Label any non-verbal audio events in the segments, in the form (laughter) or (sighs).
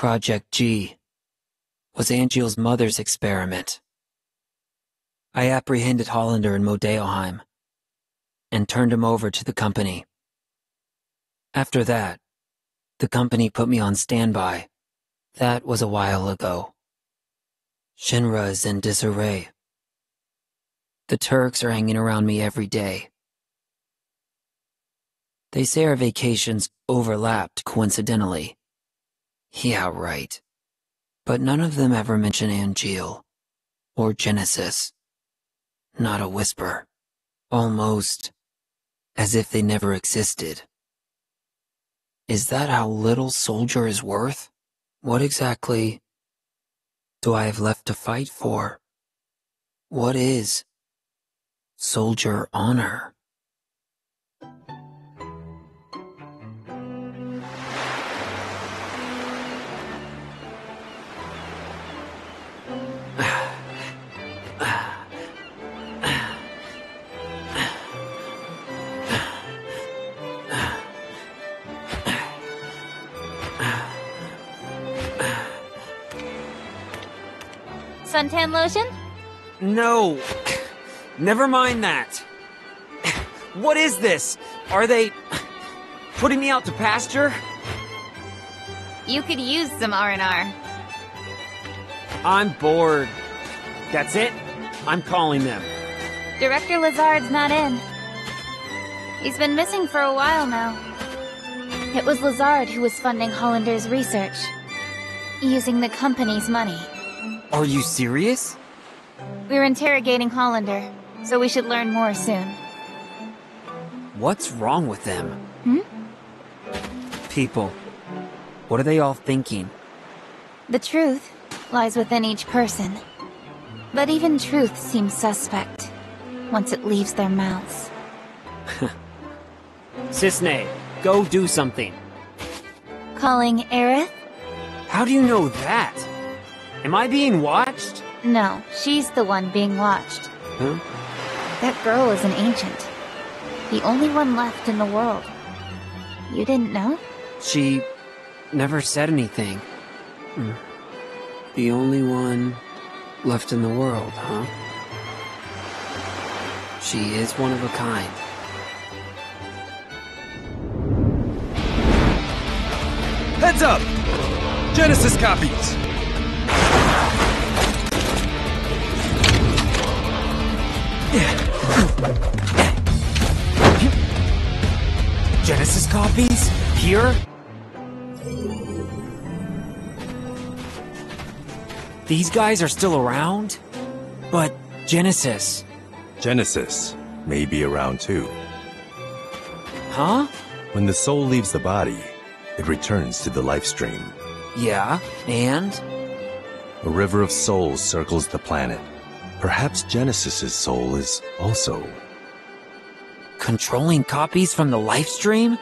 Project G was Angeal's mother's experiment. I apprehended Hollander in Modeoheim and turned him over to the company. After that, the company put me on standby. That was a while ago. Shinra is in disarray. The Turks are hanging around me every day. They say our vacations overlapped coincidentally. Yeah, right. But none of them ever mention Angeal. Or Genesis. Not a whisper. Almost as if they never existed. Is that how little Soldier is worth? What exactly do I have left to fight for? What is soldier honor? Suntan lotion? No. Never mind that. What is this? Are they putting me out to pasture? You could use some R&R. I'm bored. That's it? I'm calling them. Director Lazard's not in. He's been missing for a while now. It was Lazard who was funding Hollander's research. Using the company's money. Are you serious? We're interrogating Hollander, so we should learn more soon. What's wrong with them? Hmm? People. What are they all thinking? The truth lies within each person. But even truth seems suspect once it leaves their mouths. (laughs) Cissnei, go do something. Calling Aerith? How do you know that? Am I being watched? No, she's the one being watched. Huh? That girl is an ancient. The only one left in the world. You didn't know? She never said anything. Hmm. The only one left in the world, huh? She is one of a kind. Heads up! Genesis copies! Genesis copies? Here? These guys are still around? But Genesis. Genesis may be around too. Huh? When the soul leaves the body, it returns to the life stream. Yeah, and? A river of souls circles the planet. Perhaps Genesis's soul is also. Controlling copies from the life stream?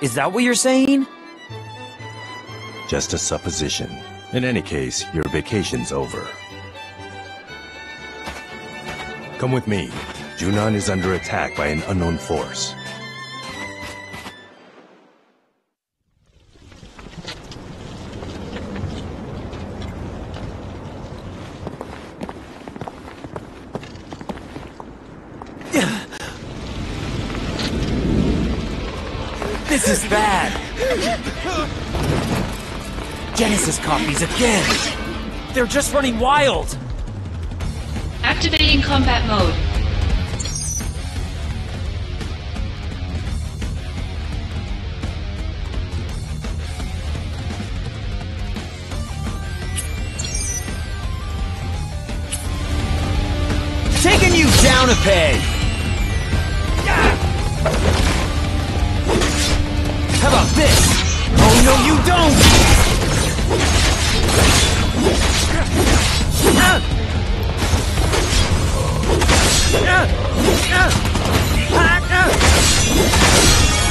Is that what you're saying? Just a supposition. In any case, your vacation's over. Come with me. Junon is under attack by an unknown force. Genesis again. They're just running wild. Activating combat mode. Taking you down a peg. How about this? Oh no, you don't!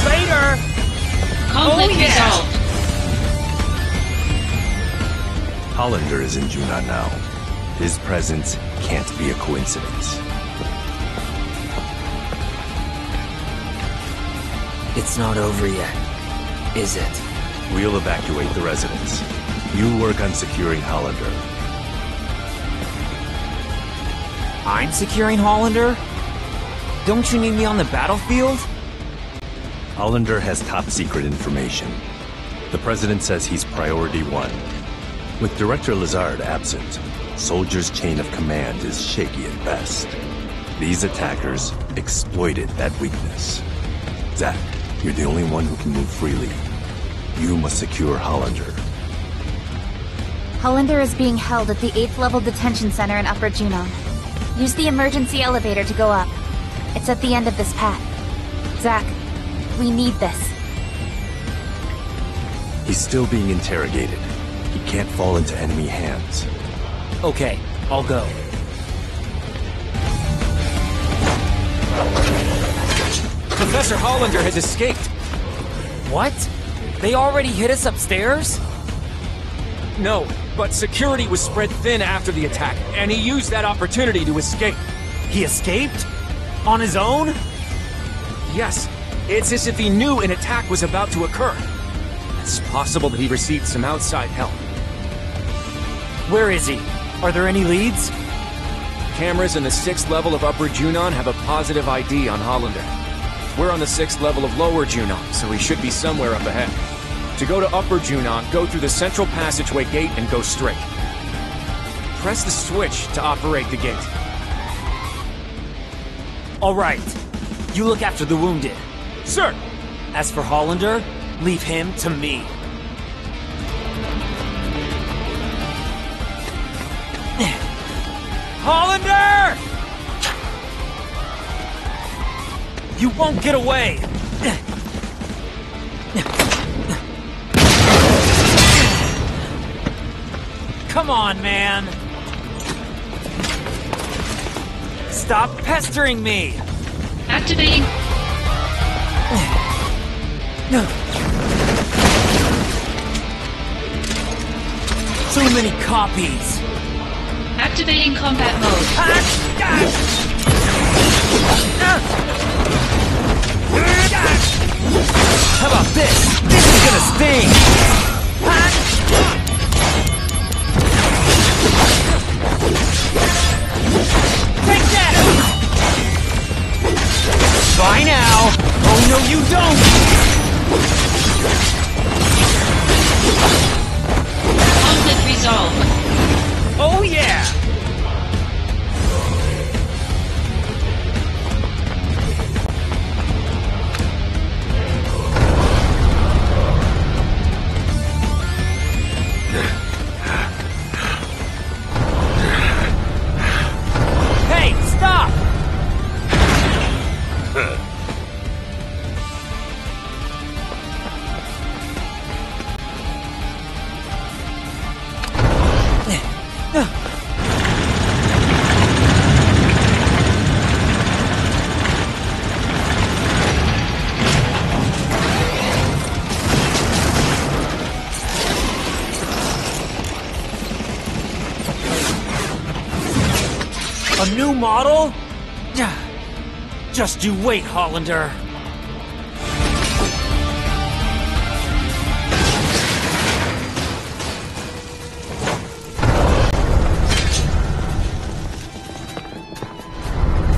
Later! Conflict Oh, yeah. resolved. Hollander is in Junon now. His presence can't be a coincidence. It's not over yet, is it? We'll evacuate the residence. You work on securing Hollander. I'm securing Hollander? Don't you need me on the battlefield? Hollander has top secret information. The President says he's priority one. With Director Lazard absent, Soldier's chain of command is shaky at best. These attackers exploited that weakness. Zack, you're the only one who can move freely. You must secure Hollander. Hollander is being held at the 8th level detention center in Upper Junon. Use the emergency elevator to go up. It's at the end of this path. Zack, we need this. He's still being interrogated. He can't fall into enemy hands. Okay, I'll go. Professor Hollander has escaped. What? They already hit us upstairs? No, but security was spread thin after the attack, and he used that opportunity to escape. He escaped? On his own? Yes, it's as if he knew an attack was about to occur. It's possible that he received some outside help. Where is he? Are there any leads? Cameras in the sixth level of Upper Junon have a positive ID on Hollander. We're on the sixth level of Lower Junon, so he should be somewhere up ahead. To go to Upper Junon, go through the central passageway gate and go straight. Press the switch to operate the gate. All right. You look after the wounded. Sir! As for Hollander, leave him to me. Hollander! You won't get away! Come on, man! Stop pestering me! Activating. No. Too many copies! Activating combat mode. Ah, ah. How about this? This is gonna sting! Ah. Take that! Bye now! Oh no you don't! Conflict resolved. Oh yeah! A new model? Yeah. Just you wait, Hollander.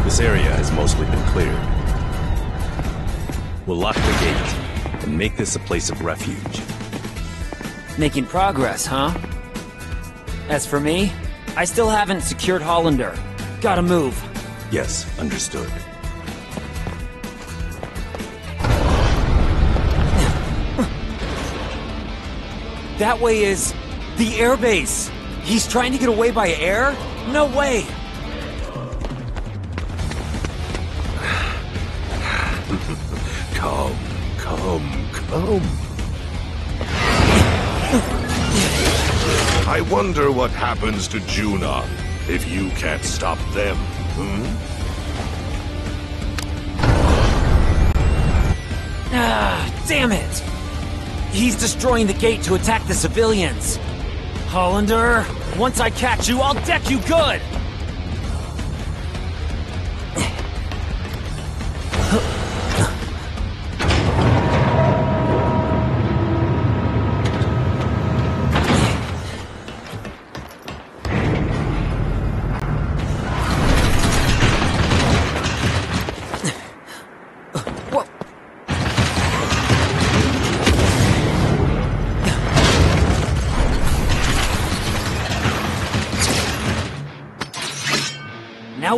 This area has mostly been cleared. We'll lock the gate and make this a place of refuge. Making progress, huh? As for me, I still haven't secured Hollander. Gotta move. Yes, understood. That way is the airbase. He's trying to get away by air? No way. Come, come, come. I wonder what happens to Junon if you can't stop them, hmm? Ah, damn it! He's destroying the gate to attack the civilians. Hollander, once I catch you, I'll deck you good!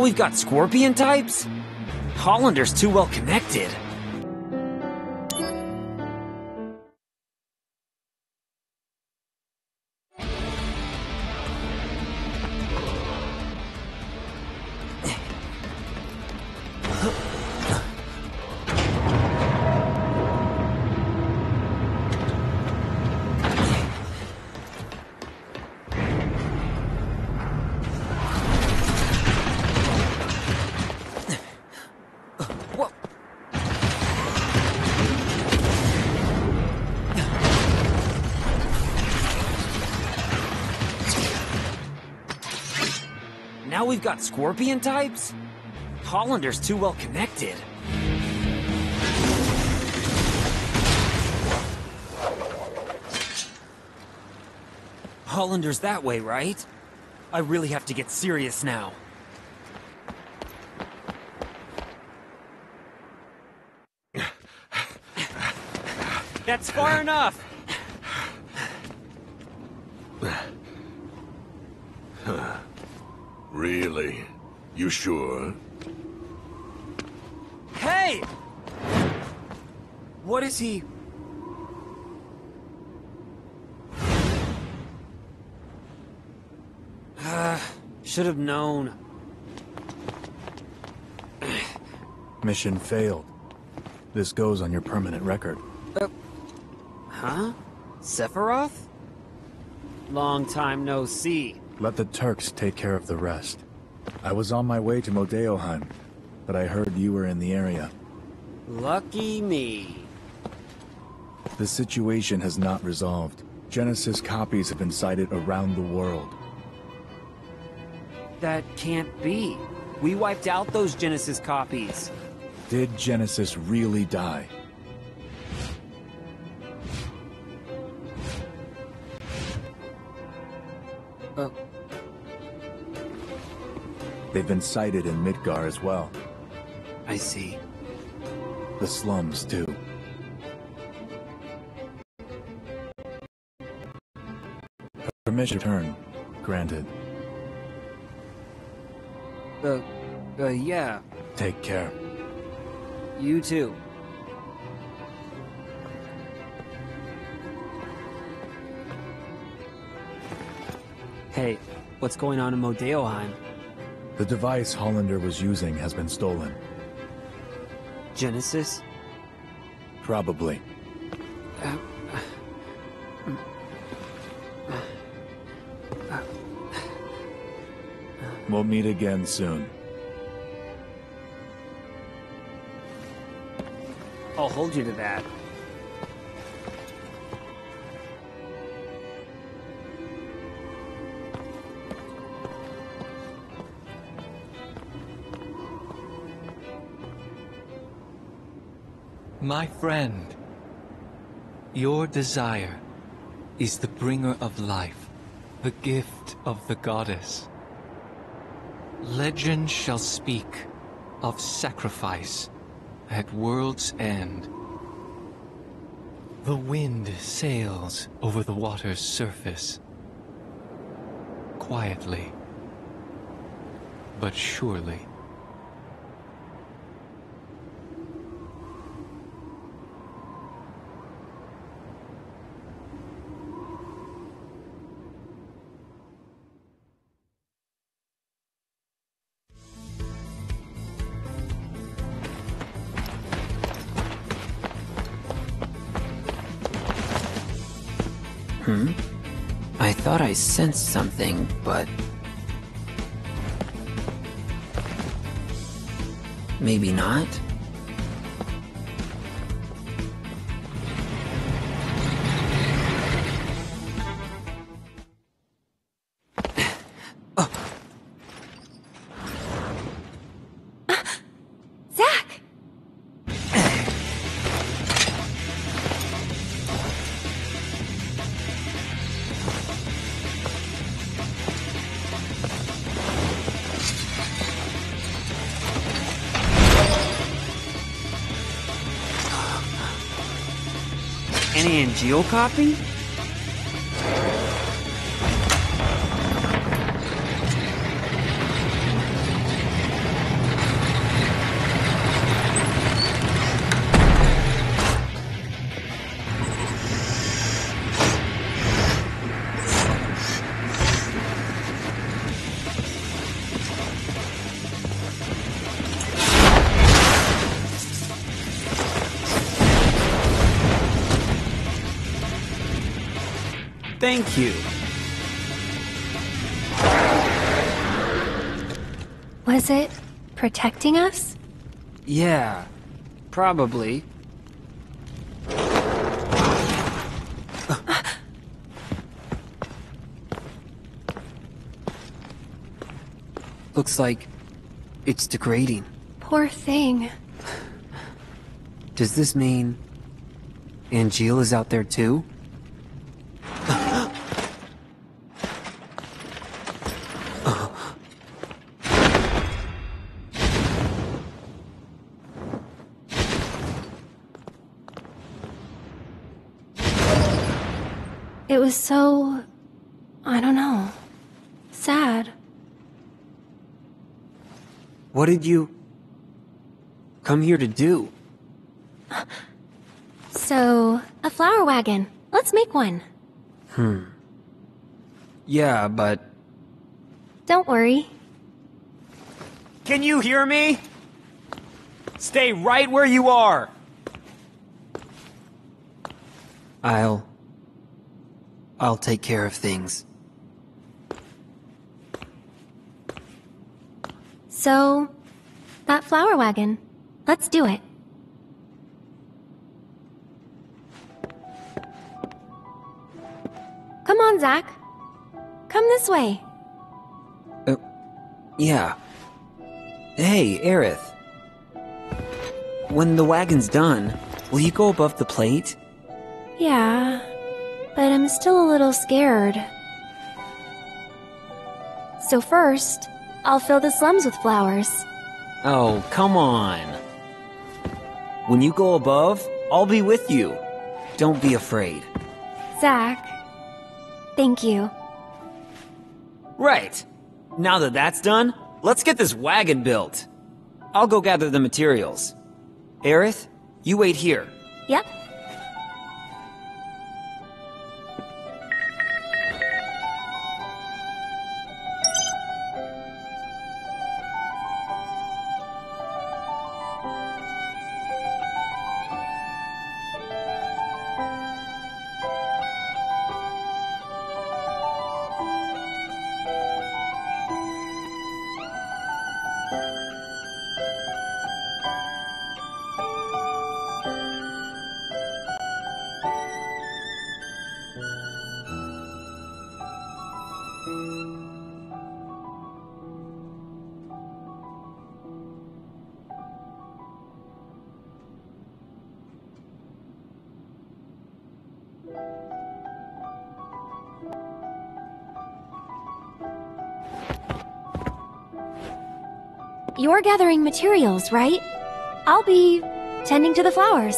We've got Scorpion types? Hollander's too well connected. Now we've got Scorpion types? Hollander's too well connected. Hollander's that way, right? I really have to get serious now. (laughs) That's far enough! Really? You sure? Hey! What is he? Uh, should have known. Mission failed. This goes on your permanent record. Huh? Sephiroth? Long time no see. Let the Turks take care of the rest. I was on my way to Modeoheim, but I heard you were in the area. Lucky me. The situation has not resolved. Genesis copies have been sighted around the world. That can't be. We wiped out those Genesis copies. Did Genesis really die? They've been sighted in Midgar as well. I see. The slums, too. Permission to return. Granted. Uh, uh, yeah. Take care. You too. Hey, what's going on in Modeoheim? The device Hollander was using has been stolen. Genesis? Probably. We'll meet again soon. I'll hold you to that. My friend, your desire is the bringer of life, the gift of the goddess. Legend shall speak of sacrifice at world's end. The wind sails over the water's surface, quietly, but surely. Sensed something, but... Maybe not? An Angeal copy? Thank you. Was it protecting us? Yeah, probably. (sighs) Looks like it's degrading. Poor thing. Does this mean Angeal is out there too? It was so. I don't know. Sad. What did you come here to do? So, a flower wagon. Let's make one. Hmm. Yeah, but Don't worry. Can you hear me? Stay right where you are! I'll I'll take care of things. So, that flower wagon. Let's do it. Come on, Zack. Come this way. Uh, yeah. Hey, Aerith. When the wagon's done, will you go above the plate? Yeah, but I'm still a little scared. So first, I'll fill the slums with flowers. Oh, come on. When you go above, I'll be with you. Don't be afraid. Zack, thank you. Right. Now that that's done, let's get this wagon built. I'll go gather the materials. Aerith, you wait here. Yep. You're gathering materials, right? I'll be tending to the flowers.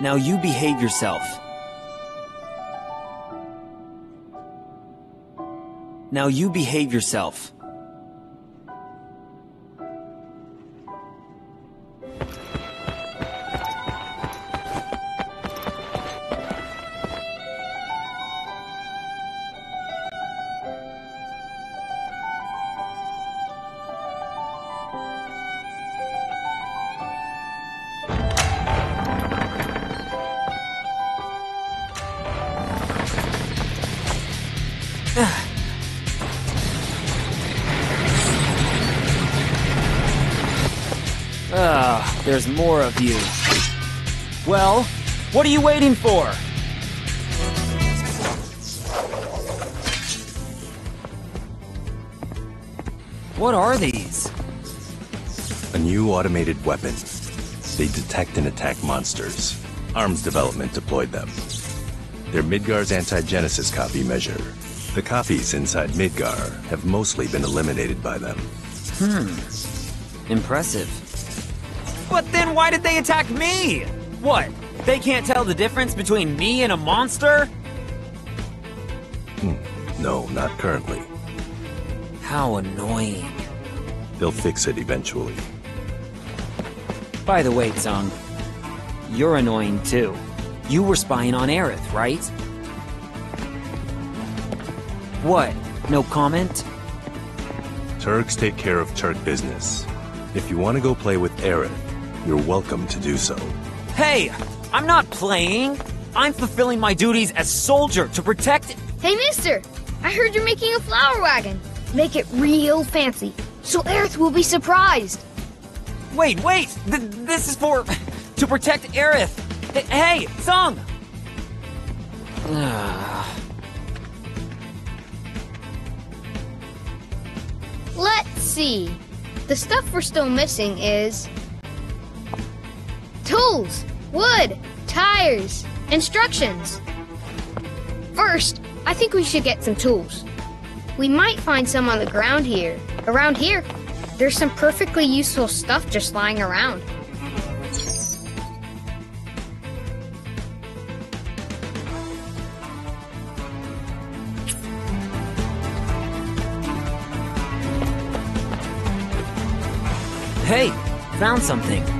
Now you behave yourself. Now you behave yourself. You. Well, what are you waiting for? What are these? A new automated weapon. They detect and attack monsters. Arms Development deployed them. They're Midgar's anti-Genesis copy measure. The copies inside Midgar have mostly been eliminated by them. Hmm. Impressive. But then why did they attack me? What? They can't tell the difference between me and a monster? Hmm. No, not currently. How annoying. They'll fix it eventually. By the way, Tseng, you're annoying too. You were spying on Aerith, right? What? No comment? Turks take care of Turk business. If you want to go play with Aerith, you're welcome to do so. Hey! I'm not playing! I'm fulfilling my duties as soldier to protect- Hey, mister! I heard you're making a flower wagon. Make it real fancy, so Aerith will be surprised. Wait, wait! Th this is for... to protect Aerith! H hey, Tseng! Let's see. The stuff we're still missing is... Tools, wood, tires, instructions. First, I think we should get some tools. We might find some on the ground here. Around here, there's some perfectly useful stuff just lying around. Hey! Found something.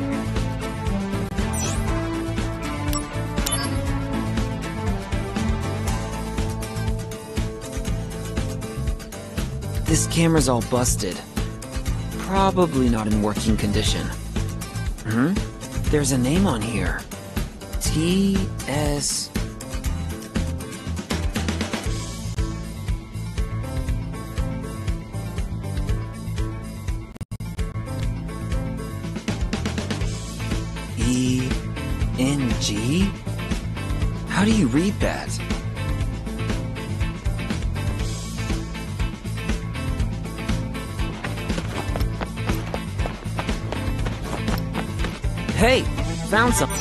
Camera's all busted. Probably not in working condition. Hmm? There's a name on here. T.S. E. N. G? How do you read that? Hey, found something.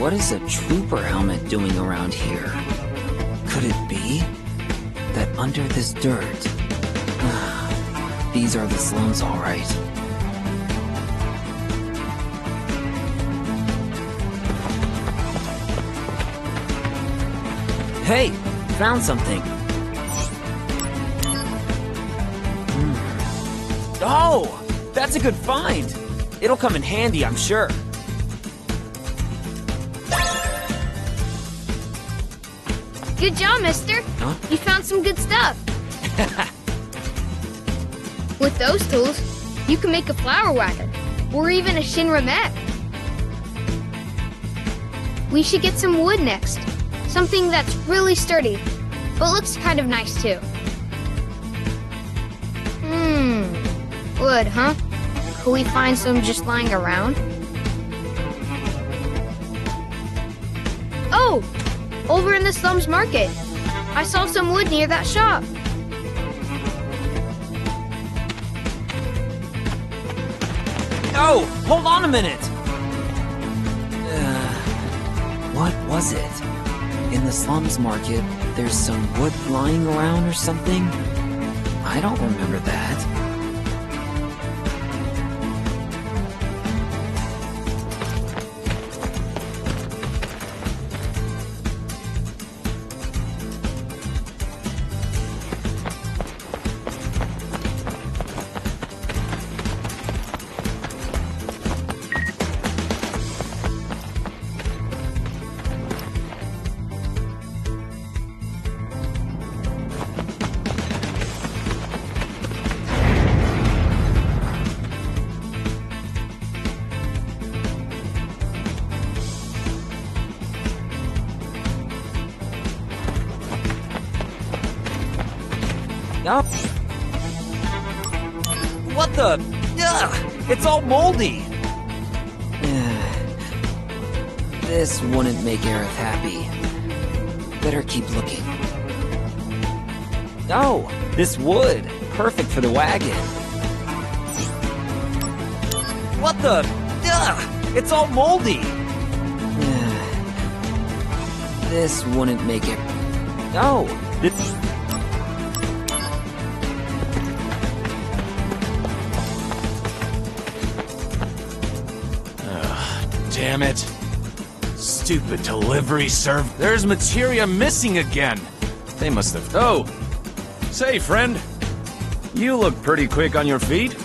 What is a trooper helmet doing around here? Could it be that under this dirt? (sighs) These are the slums, all right. Hey, found something. Oh, that's a good find. It'll come in handy, I'm sure. Good job, mister. Huh? You found some good stuff. (laughs) With those tools, you can make a flower wagon, or even a Shinra mech. We should get some wood next. Something that's really sturdy, but looks kind of nice too. Hmm, wood, huh? Could we find some just lying around? Oh, over in the slums market. I saw some wood near that shop. Oh, hold on a minute. Uh, what was it? In the slums market, there's some wood lying around or something? I don't remember that. What the? Ugh, it's all moldy. (sighs) this wouldn't make Aerith happy. Better keep looking. Oh, this wood. Perfect for the wagon. What the? Ugh, it's all moldy. (sighs) this wouldn't make it. Oh, this. Stupid delivery serv. There's materia missing again. They must have. Oh! Say, friend. You look pretty quick on your feet.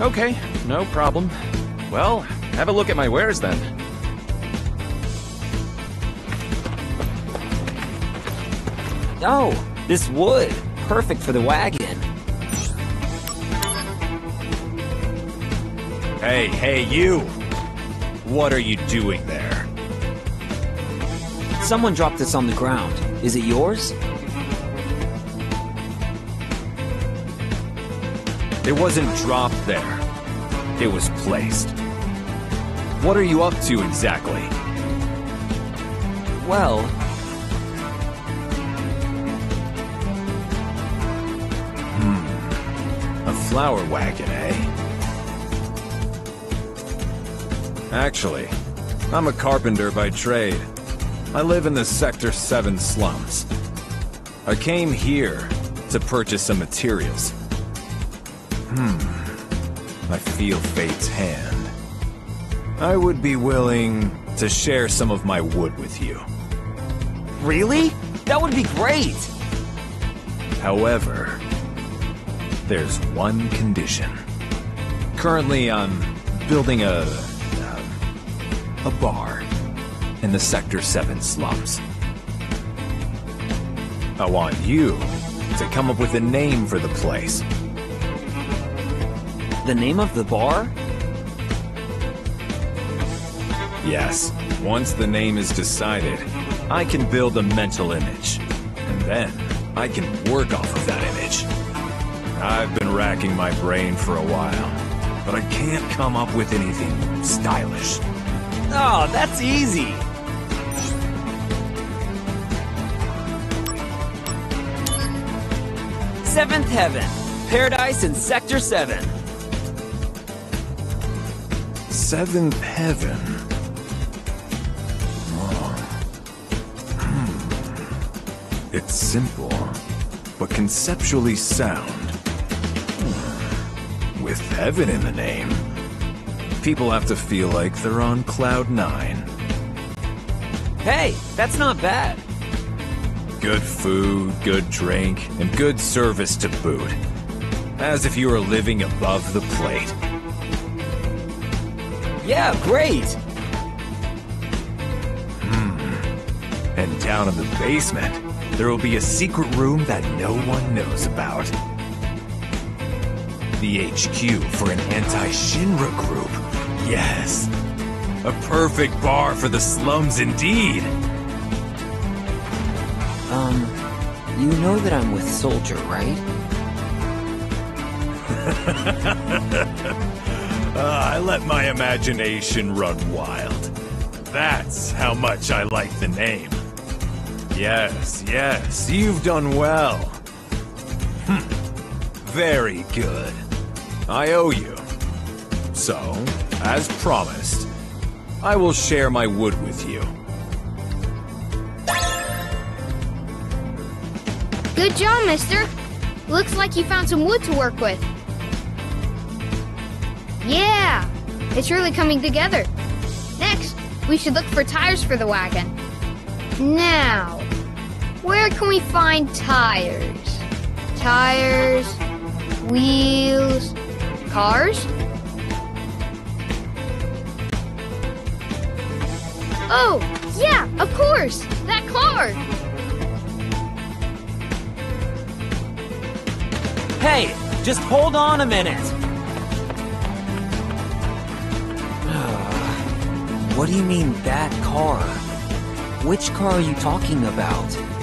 Okay, no problem. Well, have a look at my wares then. Oh, this wood. Perfect for the wagon. Hey, hey, you! What are you doing there? Someone dropped this on the ground. Is it yours? It wasn't dropped there. It was placed. What are you up to exactly? Well, Hmm. A flower wagon, eh? Actually, I'm a carpenter by trade. I live in the Sector 7 slums. I came here to purchase some materials. Hmm. I feel fate's hand. I would be willing to share some of my wood with you. really? That would be great! However, there's one condition. Currently, I'm building a. a bar in the Sector 7 slums. I want you to come up with a name for the place. The name of the bar? Yes, once the name is decided, I can build a mental image. And then I can work off of that image. I've been racking my brain for a while, but I can't come up with anything stylish. Oh, that's easy! Seventh Heaven. Paradise in Sector 7. Seventh Heaven. Hmm. It's simple, but conceptually sound. With heaven in the name, people have to feel like they're on cloud nine. Hey, that's not bad. Good food, good drink, and good service to boot. As if you were living above the plate. Yeah, great! Hmm. And down in the basement, there will be a secret room that no one knows about. The HQ for an anti-Shinra group. Yes. A perfect bar for the slums indeed. Um, you know that I'm with Soldier, right? (laughs) Ah, I let my imagination run wild. That's how much I like the name. Yes, yes, you've done well. Hmm. Very good. I owe you. So, as promised, I will share my wood with you. Good job, mister. Looks like you found some wood to work with. Yeah, it's really coming together. Next, we should look for tires for the wagon. Now, where can we find tires? Tires, wheels, cars? Oh, yeah, of course, that car. Hey, just hold on a minute! (sighs) what do you mean, that car? Which car are you talking about?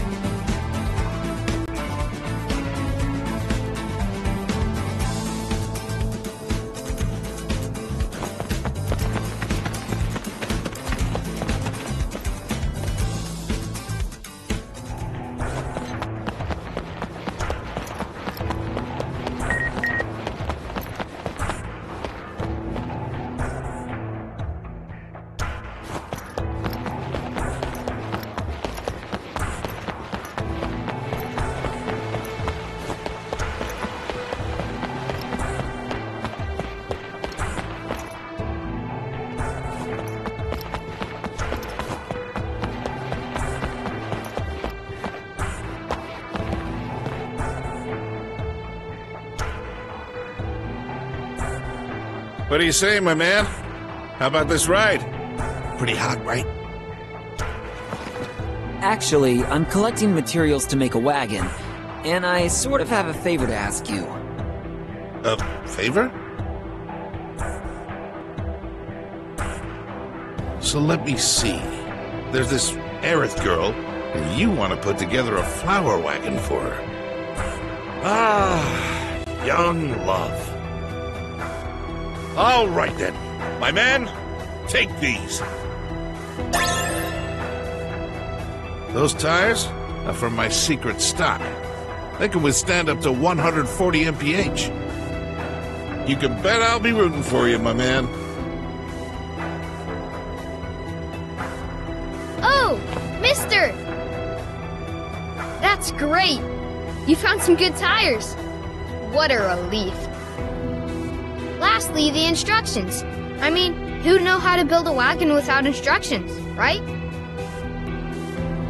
What do you say, my man? How about this ride? Pretty hot, right? Actually, I'm collecting materials to make a wagon, and I sort of have a favor to ask you. A favor? So let me see. There's this Aerith girl, and you want to put together a flower wagon for her. Ah, young love. All right then. My man, take these. Those tires are from my secret stock. They can withstand up to 140 mph. You can bet I'll be rooting for you, my man. Oh, mister! That's great! You found some good tires. What a relief. Lastly, the instructions. I mean, who'd know how to build a wagon without instructions, right?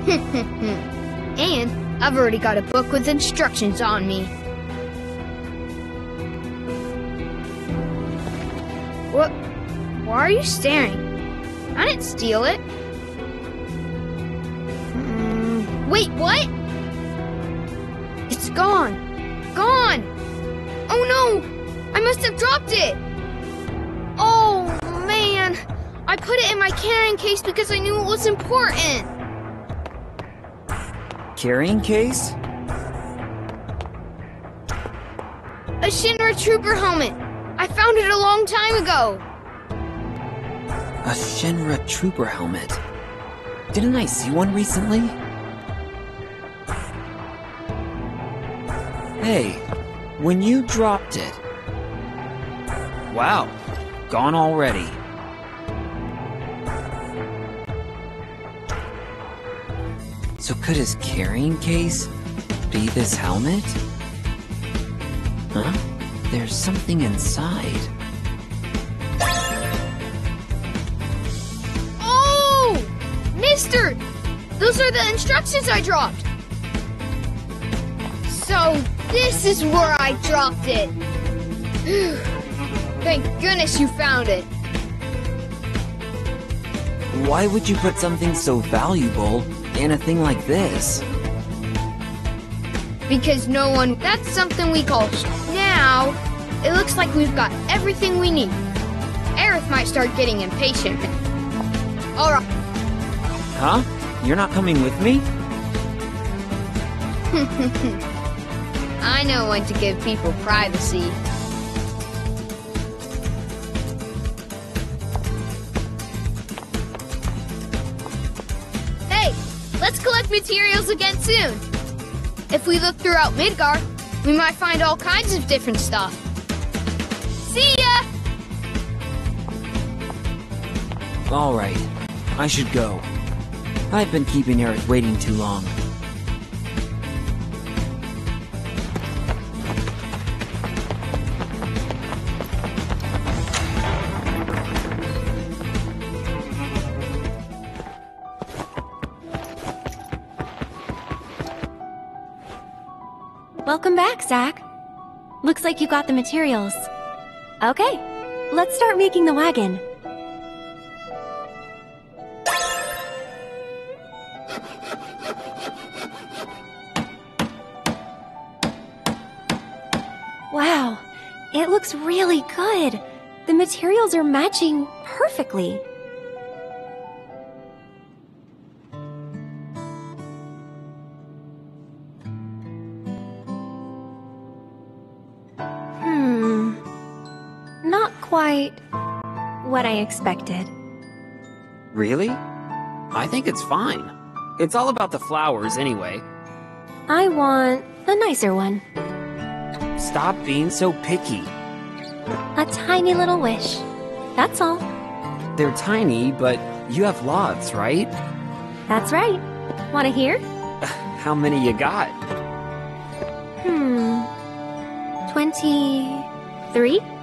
(laughs) and I've already got a book with instructions on me. What? Why are you staring? I didn't steal it. Mm, wait, what? It's gone. Gone! Oh no! I must have dropped it! Oh man! I put it in my carrying case because I knew it was important. Carrying case? A Shinra Trooper helmet. I found it a long time ago. A Shinra Trooper helmet. Didn't I see one recently? Hey, when you dropped it. Wow, gone already. So could his carrying case be this helmet? Huh? There's something inside. Oh! Mister! Those are the instructions I dropped. So, this is where I dropped it. (sighs) Thank goodness you found it. Why would you put something so valuable in a thing like this? Because no one. That's something we call. Now, it looks like we've got everything we need. Aerith might start getting impatient. Alright. Huh? You're not coming with me? (laughs) I know when to give people privacy. Let's collect materials again soon. If we look throughout Midgar, we might find all kinds of different stuff. See ya! Alright, I should go. I've been keeping Aerith waiting too long. Zack. Looks like you got the materials. Okay, let's start making the wagon. Wow, it looks really good. The materials are matching perfectly. Quite what I expected. Really? I think it's fine. It's all about the flowers anyway. I want a nicer one. Stop being so picky. A tiny little wish. That's all. They're tiny, but you have lots, right? That's right. Want to hear? (sighs) How many you got? Hmm. 23?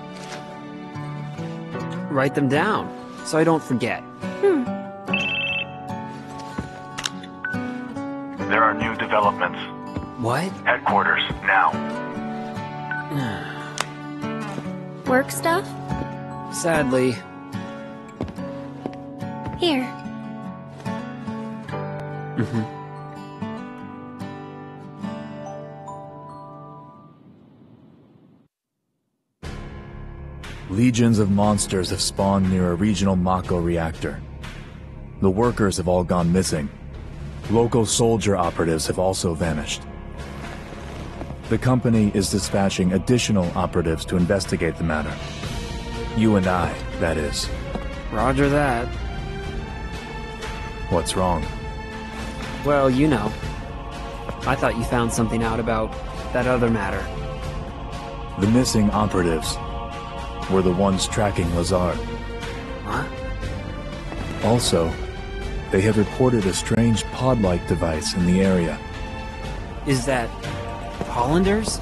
Write them down, so I don't forget. Hmm. There are new developments. What? Headquarters, now. (sighs) Work stuff? Sadly. Here. Mm-hmm. Legions of monsters have spawned near a regional Mako reactor. The workers have all gone missing. Local soldier operatives have also vanished. The company is dispatching additional operatives to investigate the matter. You and I, that is. Roger that. What's wrong? Well, you know. I thought you found something out about that other matter. The missing operatives were the ones tracking Lazard. What? Also, they have reported a strange pod-like device in the area. Is that Hollanders?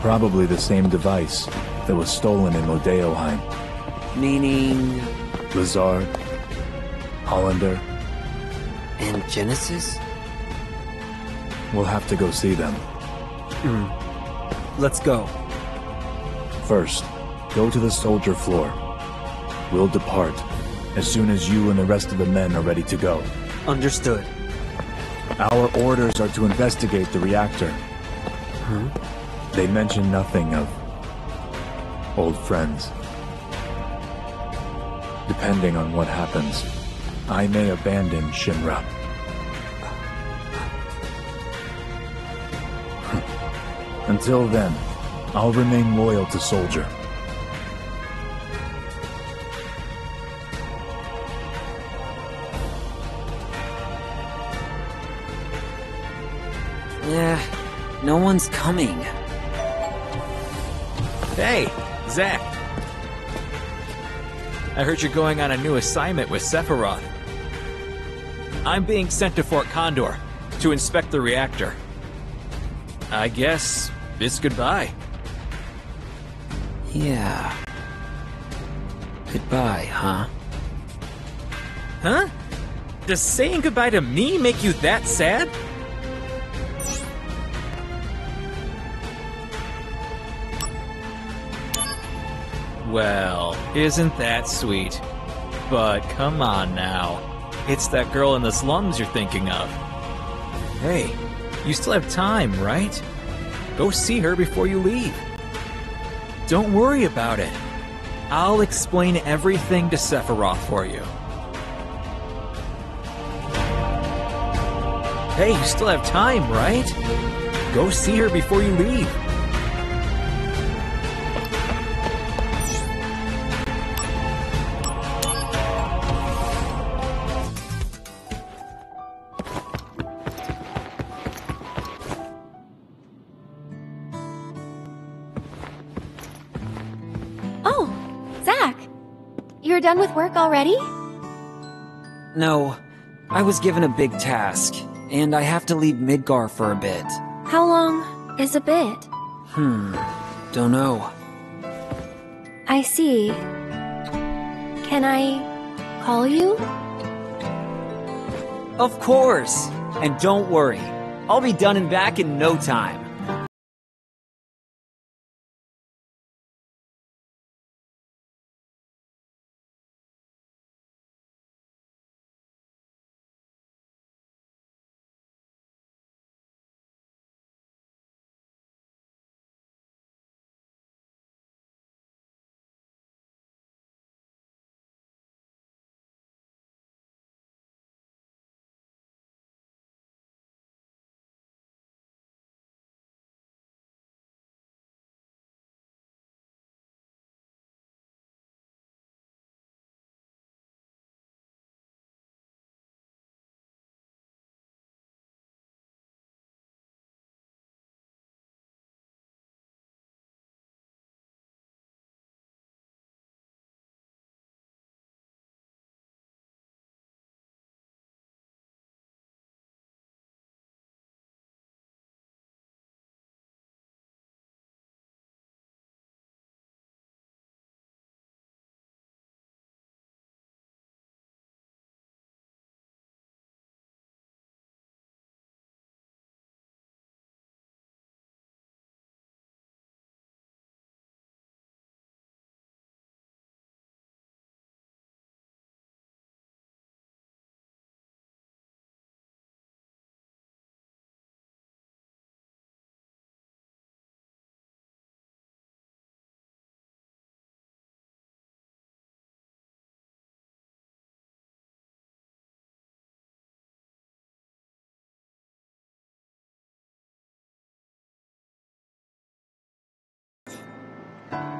Probably the same device that was stolen in Modeoheim. Meaning... Lazard, Hollander. And Genesis? We'll have to go see them. Hmm. Let's go. First, go to the soldier floor. We'll depart as soon as you and the rest of the men are ready to go. Understood. Our orders are to investigate the reactor. Huh? They mention nothing of old friends. Depending on what happens, I may abandon Shinra. (laughs) Until then, I'll remain loyal to Soldier. No one's coming. Hey, Zack. I heard you're going on a new assignment with Sephiroth. I'm being sent to Fort Condor to inspect the reactor. I guess it's goodbye. Yeah. Goodbye, huh? Huh? Does saying goodbye to me make you that sad? Well, isn't that sweet? But come on now. It's that girl in the slums you're thinking of. Hey, you still have time, right? Go see her before you leave. Don't worry about it. I'll explain everything to Sephiroth for you. Hey, you still have time, right? Go see her before you leave. Done with work already? No, I was given a big task, and I have to leave Midgar for a bit. How long is a bit? Hmm, don't know. I see. Can I call you? Of course! And don't worry, I'll be done and back in no time.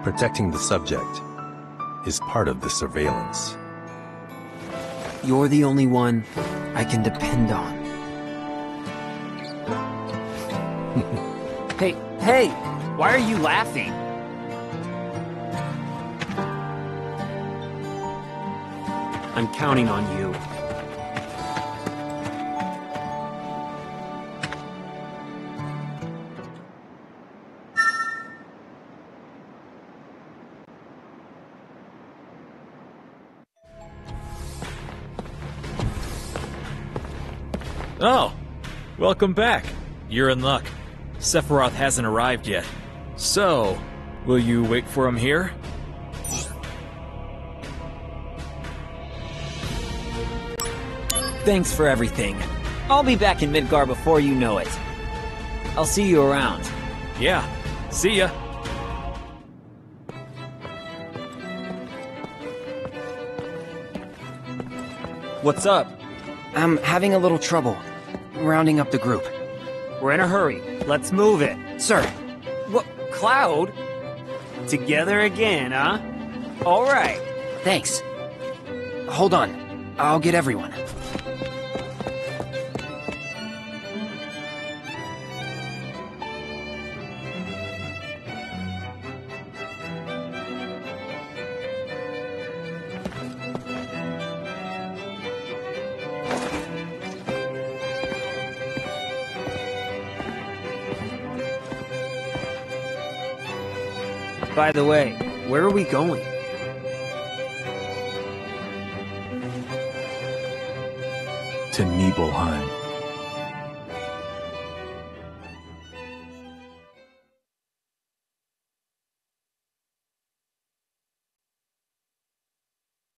Protecting the subject is part of the surveillance. You're the only one I can depend on. (laughs) Hey, hey! Why are you laughing? I'm counting on you. Oh, welcome back. You're in luck. Sephiroth hasn't arrived yet. So, will you wait for him here? Thanks for everything. I'll be back in Midgar before you know it. I'll see you around. Yeah, see ya. What's up? I'm having a little trouble rounding up the group. We're in a hurry. Let's move it. Sir, What? Cloud? Together again, huh? All right. thanks. Hold on. I'll get everyone. By the way, where are we going? To Nibelheim.